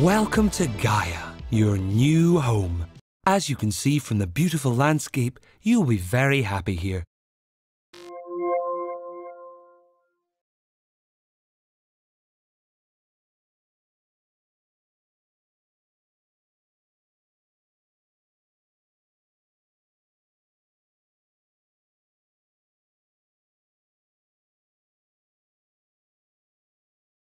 Welcome to Gaia, your new home. As you can see from the beautiful landscape, you'll be very happy here.